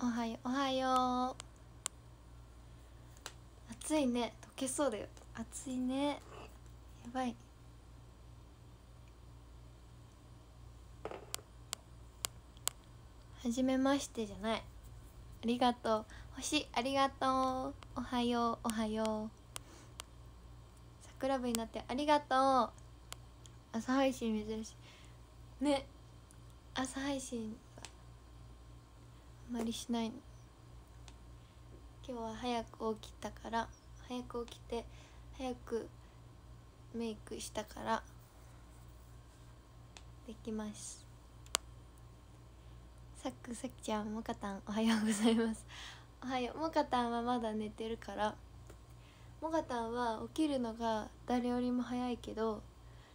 おはよう。おはよう。暑いね。溶けそうだよ。暑いね。やばい。はじめましてじゃない。ありがとう。星ありがとう。おはよう。おはよう。桜部になってありがとう。朝配信珍しい。ね。朝配信まりしないの。今日は早く起きたから早く起きて早くメイクしたからできます。さっくさきちゃんもかたんおはようございます。おはよう。もかたんはまだ寝てるからもかたんは起きるのが誰よりも早いけど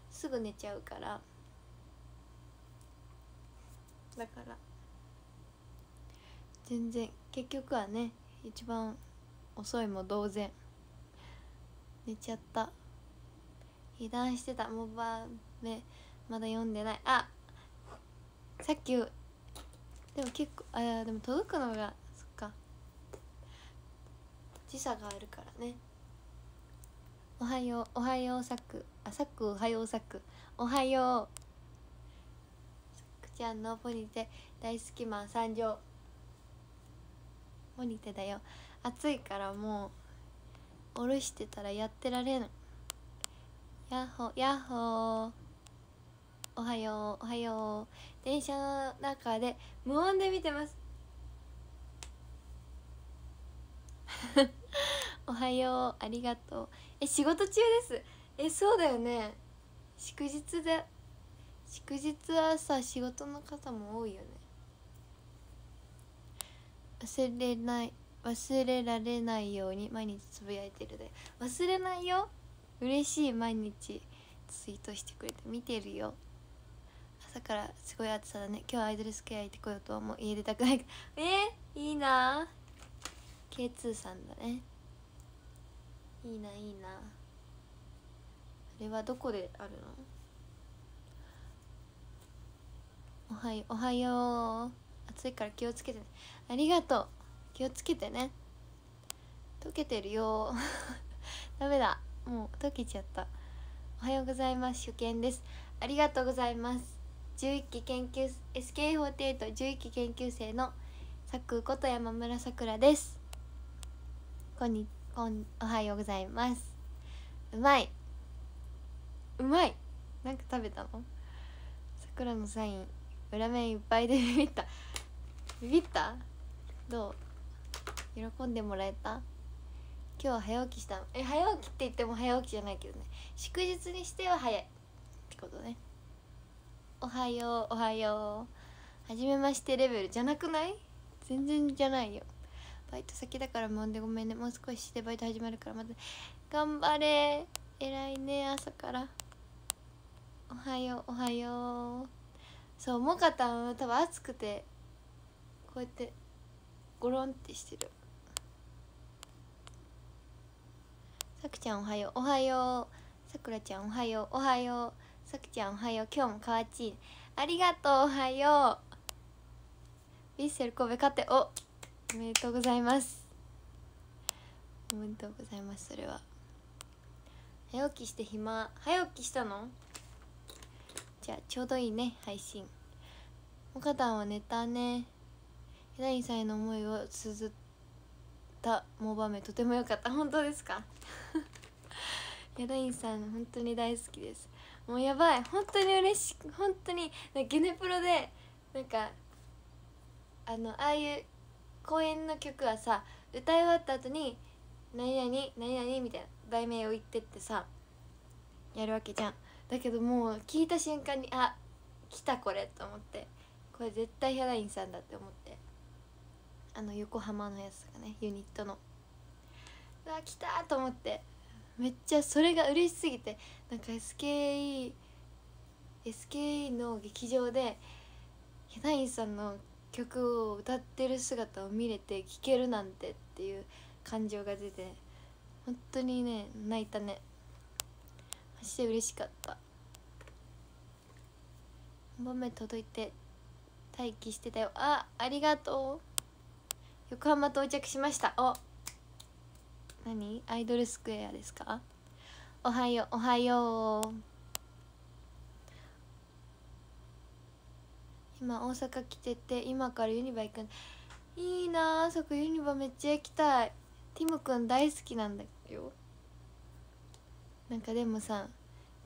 すぐ寝ちゃうから。だから全然。結局はね一番遅いも同然。寝ちゃった。油断してた。モバメまだ読んでない。あさっきでも結構あでも届くのがそっか。時差があるからね。おはようおはようさく。あさくおはようさく。おはよう。さくちゃんのポニテ大好きマン参上。ポニテだよ。暑いからもうおろしてたらやってられないやっほやっほおはようおはよう。電車の中で無音で見てます。おはようありがとう。え仕事中です。えそうだよね。祝日で祝日はさ仕事の方も多いよね。忘れない忘れられないように毎日つぶやいてるで。忘れないよ。嬉しい毎日ツイートしてくれて見てるよ。朝からすごい暑さだね。今日アイドルスケア行ってこようと思う。家出たくない。えー、いいな。K2 さんだね。いいないいな。あれはどこであるの？おはよう。おはよう。暑いから気をつけてね。ありがとう。気をつけてね。溶けてるよ。ダメだ。もう溶けちゃった。おはようございます。初見です。ありがとうございます。11期研究 SK4811 期研究生のさくこと山村さくらです。こんにこんおはようございます。うまい。うまい。なんか食べたの？さくらのサイン裏面いっぱいでビビった。ビビった？どう？喜んでもらえた？今日は早起きしたの？え早起きって言っても早起きじゃないけどね。祝日にしては早い。ってことね。おはようおはよう。はじめましてレベルじゃなくない？全然じゃないよ。バイト先だからもんでごめんね。もう少ししてバイト始まるからまた。頑張れ。偉いね朝から。おはようおはよう。そうもかたん多分暑くてこうやってゴロンってしてる。さくちゃんおはよう。おはよう。さくらちゃんおはよう。おはよう。さくちゃんおはよう。今日もかわちい。ありがとう。おはよう。ヴィッセル神戸勝って。おおめでとうございます。おめでとうございますそれは。早起きして暇。早起きしたの？じゃあちょうどいいね配信。もかたんは寝たね。ヒダインさんへの思いを綴ったモバメとても良かった。本当ですか？ヒダインさん本当に大好きです。もうやばい。本当に嬉しい本当にゲネプロでなんかあのああいう公演の曲はさ歌い終わった後に「何々何々」みたいな題名を言ってってさやるわけじゃん。だけどもう聞いた瞬間にあ来たこれと思って。これ絶対ヒャダインさんだって思って。あの横浜のやつがねユニットの。うわ来たと思って。めっちゃそれが嬉しすぎてなんか SKE SKE の劇場でヒャインさんの曲を歌ってる姿を見れて聴けるなんてっていう感情が出て本当にね泣いたね。マジで嬉しかった。本番目届いて待機してたよ。あありがとう。横浜到着しました。お。何？アイドルスクエアですか？おはよう。おはよう。今大阪来てて今からユニバ行くん。いいなあそこユニバめっちゃ行きたい。ティムくん大好きなんだよ。なんかでもさ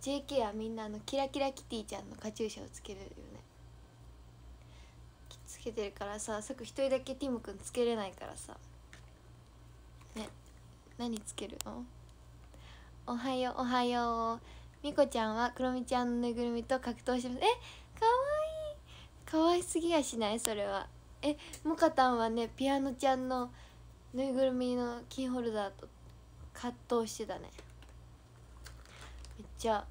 JK はみんなあのキラキラキティちゃんのカチューシャをつけるよね。けてるからささく一人だけティムくんつけれないからさ。ね何つけるの？おはようおはよう。みこちゃんはクロミちゃんのぬいぐるみと格闘してます。えかわいい。かわいすぎやしない？それは。えもかたんはねピアノちゃんのぬいぐるみのキーホルダーと葛藤してたね。めっちゃ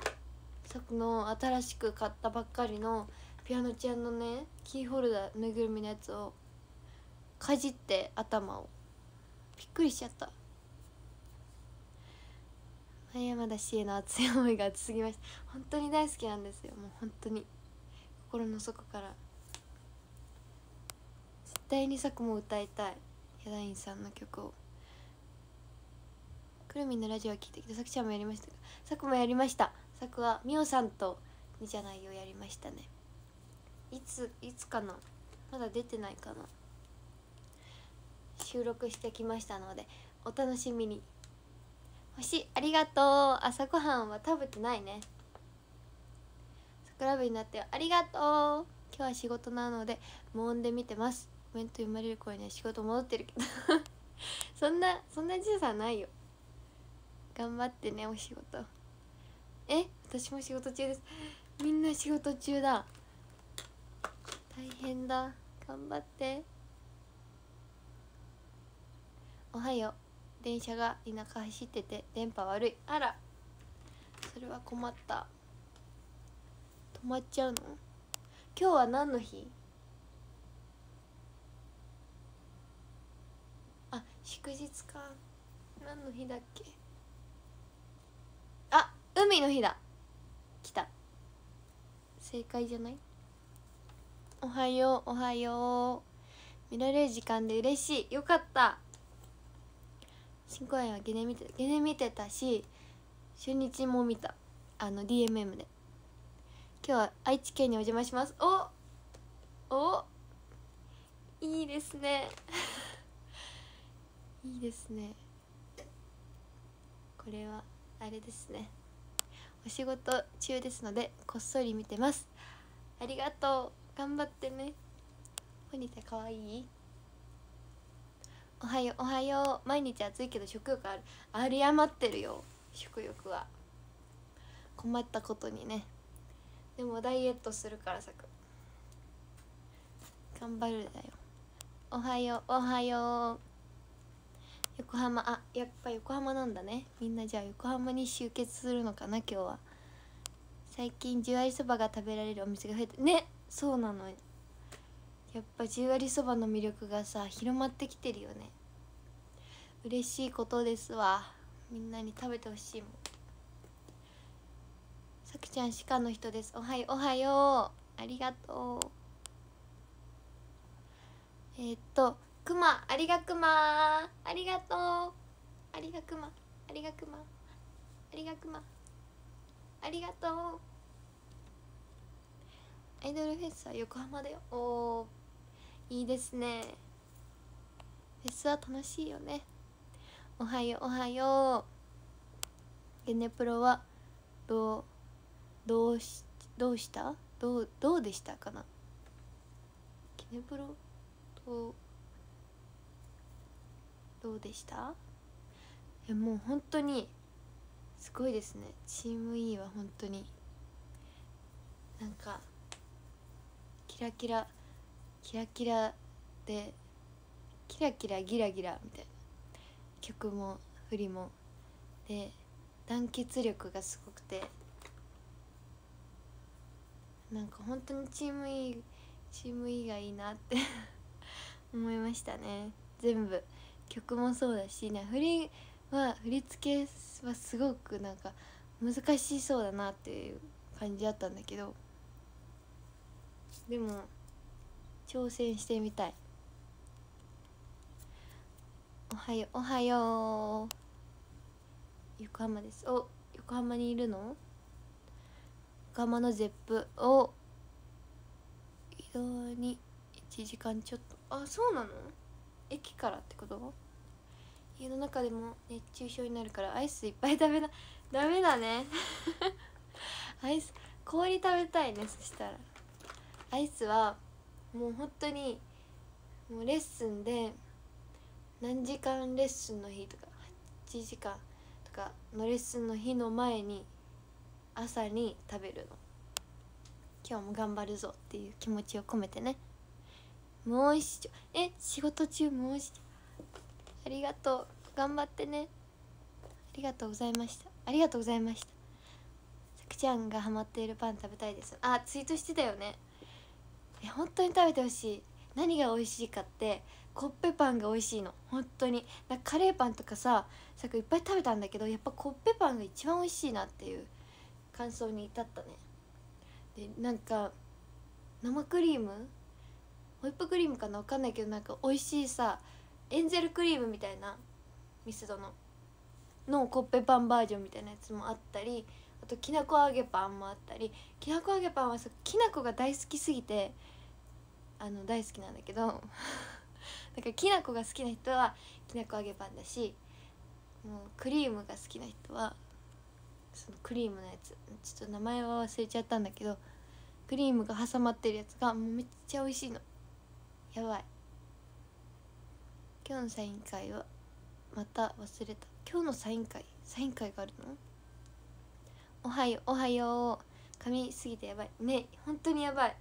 さっきの新しく買ったばっかりのピアノちゃんのねキーホルダーぬいぐるみのやつをかじって頭を。びっくりしちゃった。山田氏への熱い思いが熱すぎました本当に大好きなんですよ。もう本当に。心の底から。絶対にさくも歌いたい。ヒャダインさんの曲を。くるみんのラジオは聞いてきてさくちゃんもやりました。さくもやりました。さくはみおさんと「にじゃない」をやりましたね。いついつかな？まだ出てないかな？収録してきましたのでお楽しみに。星ありがとう。朝ごはんは食べてないね。桜部になってありがとう。今日は仕事なので無音で見てます。コメント読まれる声には仕事戻ってるけど。そんなそんな時差ないよ。頑張ってねお仕事。え？私も仕事中です。みんな仕事中だ。大変だ。頑張って。おはよう。電車が田舎走ってて電波悪い。あら。それは困った。止まっちゃうの？今日は何の日？あ祝日か。何の日だっけ？あ海の日だ。来た。正解じゃない？おはようおはよう。見られる時間で嬉しい。よかった。新公演はゲネ見てゲネ見てたし初日も見た。あの DMM で。今日は愛知県にお邪魔します。おおいいですね。いいですね。これはあれですね。お仕事中ですのでこっそり見てます。ありがとう。頑張ってね。ポニタかわいい？おはようおはよう。毎日暑いけど食欲ある。あり余ってるよ。食欲は。困ったことにね。でもダイエットするからさく。頑張るだよ。おはようおはよう。横浜あやっぱ横浜なんだね。みんなじゃあ横浜に集結するのかな今日は。最近十割そばが食べられるお店が増えて。ね！そうなの。やっぱ十割そばの魅力がさ広まってきてるよね。嬉しいことですわ。みんなに食べてほしいもん。さくちゃん鹿の人です。おはよう。おはよう。ありがとう。えー、っとくまありがくまありがとう。ありがくまありがくまありがくまありがとう。アイドルフェスは横浜だよ。おおいいですね。フェスは楽しいよね。おはようおはよう。ゲネプロはどうどうしどうした？どうどうでしたかな？ゲネプロどうどうでした？えもう本当にすごいですね。チーム E は本当に。なんかキラキラキラキラでキラキラギラギラみたいな。曲も振りも。で団結力がすごくて。なんか本当にチーム E チーム E がいいなって 思いましたね。全部。曲もそうだしね振りは振り付けはすごくなんか難しそうだなっていう感じだったんだけど。でも挑戦してみたい。おはようおはよう。横浜です。お横浜にいるの？横浜のゼップ。を移動に1時間ちょっと。あそうなの？駅からってこと？家の中でも熱中症になるからアイスいっぱい食べなダメだね。アイス氷食べたいねそしたら。アイスはもう本当にもうレッスンで何時間レッスンの日とか8時間とかのレッスンの日の前に朝に食べるの。今日も頑張るぞっていう気持ちを込めてね。もう一丁え仕事中もう一丁ありがとう。頑張ってね。ありがとうございました。ありがとうございました。さくちゃんがハマっているパン食べたいです。あツイートしてたよね。え本当に食べてほしい。何が美味しいかってコッペパンが美味しいの。本当に。だカレーパンとかささっきいっぱい食べたんだけどやっぱコッペパンが一番美味しいなっていう感想に至ったね。でなんか生クリーム？ホイップクリームかな？分かんないけどなんか美味しいさエンゼルクリームみたいなミスドののコッペパンバージョンみたいなやつもあったりときなこ揚げパンもあったりきなこ揚げパンはさきなこが大好きすぎてあの大好きなんだけど だからきなこが好きな人はきなこ揚げパンだしもうクリームが好きな人はそのクリームのやつちょっと名前は忘れちゃったんだけどクリームが挟まってるやつがもうめっちゃ美味しいの。やばい。今日のサイン会はまた忘れた。今日のサイン会？サイン会があるの？おはよう。おはよう。噛みすぎてやばい。ね本当にやばい。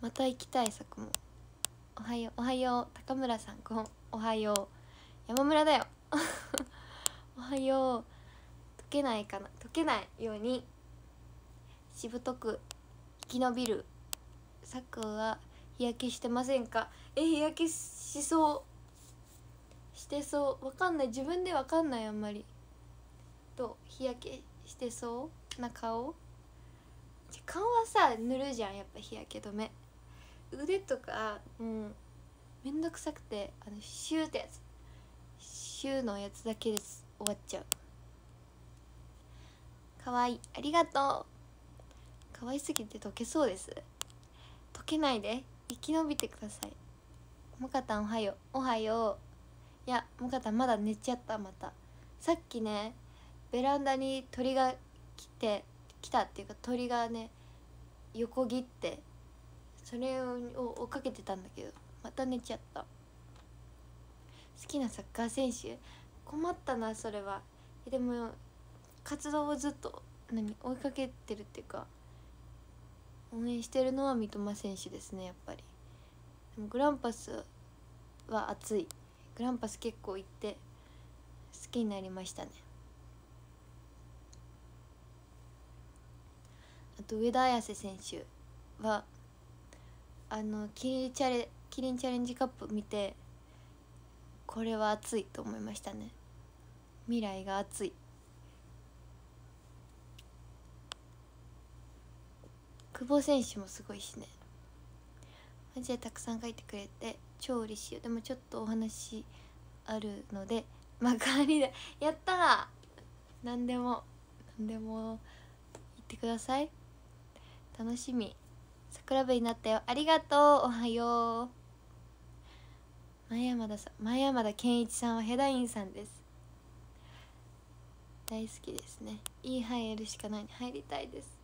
また行きたい作もおはよう。おはよう。高村さんこんおはよう。山村だよ。おはよう。溶けないかな。溶けないようにしぶとく生き延びるさくは日焼けしてませんか？え日焼けしそう。してそう。わかんない。自分でわかんないあんまり。と日焼けしてそうな顔？顔はさ塗るじゃんやっぱ日焼け止め。腕とかもうめんどくさくてあのシューってやつ。シューのやつだけです終わっちゃう。かわいい。ありがとう。かわいすぎて溶けそうです。溶けないで。生き延びてください。もかたんおはよう。おはよう。いやもかたんまだ寝ちゃったまた。さっきねベランダに鳥が来て来たっていうか鳥がね横切ってそれを追っかけてたんだけどまた寝ちゃった。好きなサッカー選手？困ったなそれは。でも活動をずっと何追いかけてるっていうか応援してるのは三笘選手ですねやっぱり。でもグランパスは熱い。グランパス結構行って好きになりましたね。と上田綺世選手はあのキリンチャレキリンチャレンジカップ見てこれは熱いと思いましたね。未来が熱い。久保選手もすごいしね。マジでたくさん書いてくれて超嬉しいよでもちょっとお話あるので幕張でやったー！何でも何でも言ってください。楽しみ。桜部になったよ。ありがとう。おはよう。前山田さん。前山田健一さんはヘダインさんです。大好きですね。いい入るしかない入りたいです。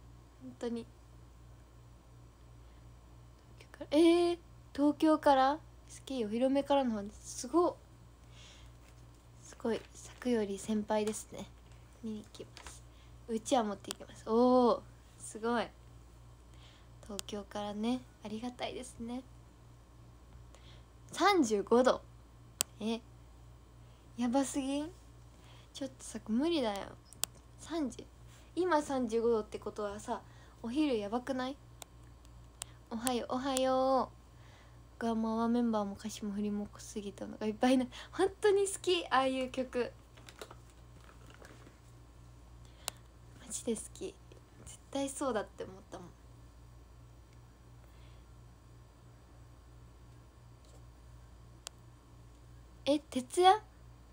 本当に。えー、東京から？スキーお披露目からの方です。ごすごい。咲くより先輩ですね。見に行きます。うちわ持っていきます。おおすごい。東京からねありがたいですね。35度。えやばすぎん？ちょっとさ無理だよ。30今35度ってことはさお昼やばくない？おはようおはよう。ガンマはメンバーも歌詞も振りも濃すぎたのがいっぱいな。本当に好きああいう曲。マジで好き。絶対そうだって思ったもん。え徹夜？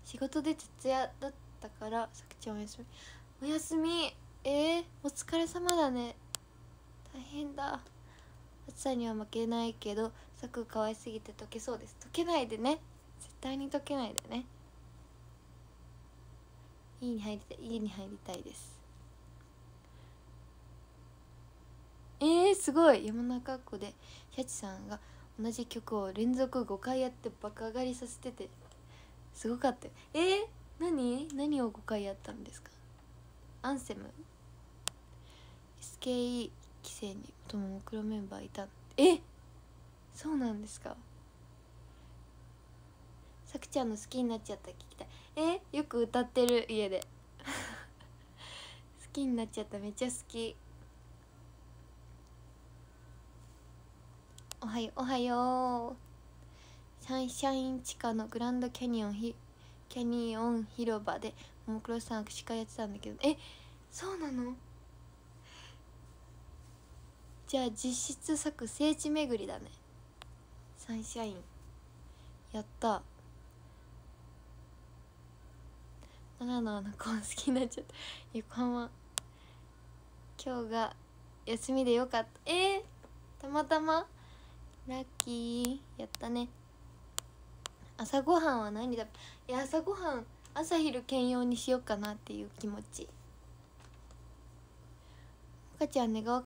仕事で徹夜だったからさくちゃんお休み。お休み。えー、お疲れ様だね。大変だ。暑さには負けないけどさく可愛すぎて溶けそうです。溶けないでね。絶対に溶けないでね。家に入りたい家に入りたいです。えー、すごい。山中っ子でシャチさんが同じ曲を連続5回やって爆上がりさせててすごかったえー、何？何を5回やったんですか？アンセム？SKE 規制に元ももクロメンバーいたえ？そうなんですか？さくちゃんの好きになっちゃった聞きたい。え？よく歌ってる家で。好きになっちゃった。めっちゃ好き。おはよう。おはようサンシャイン地下のグランドキャニオンひキャニオン広場でももクロさん司会やってたんだけど。えそうなの？じゃあ実質作聖地巡りだね。サンシャイン。やった。長野の子好きになっちゃった。横浜。今日が休みでよかった。えー、たまたま？ラッキー。やったね。朝ごはんは何だ？いや朝ごはん朝昼兼用にしようかなっていう気持ち。赤ちゃん寝顔